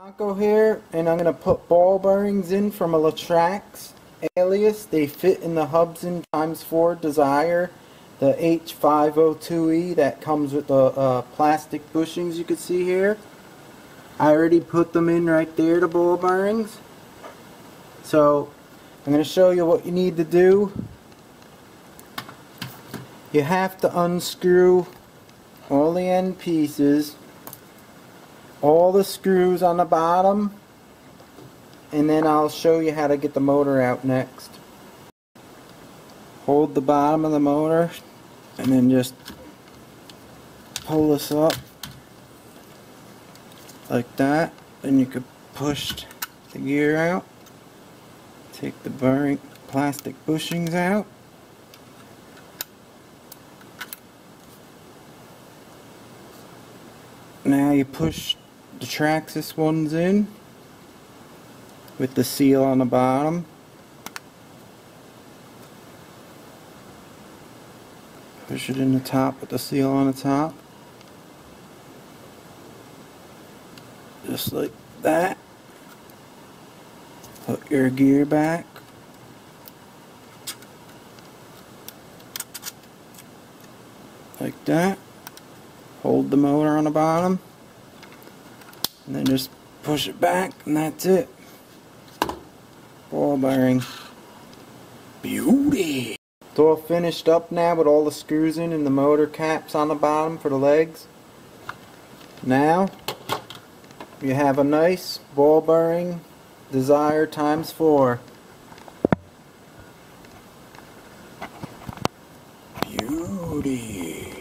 Blanco here, and I'm going to put ball bearings in from a Latrax alias. They fit in the Hubsan times 4 Desire, the H502E that comes with the uh, plastic bushings you can see here. I already put them in right there, the ball bearings. So, I'm going to show you what you need to do. You have to unscrew all the end pieces all the screws on the bottom and then I'll show you how to get the motor out next. Hold the bottom of the motor and then just pull this up like that and you could push the gear out take the bearing plastic bushings out now you push the Traxxas ones in with the seal on the bottom. Push it in the top with the seal on the top. Just like that. Put your gear back. Like that. Hold the motor on the bottom and then just push it back and that's it. Ball bearing. Beauty. It's all finished up now with all the screws in and the motor caps on the bottom for the legs. Now you have a nice ball bearing desire times four. Beauty.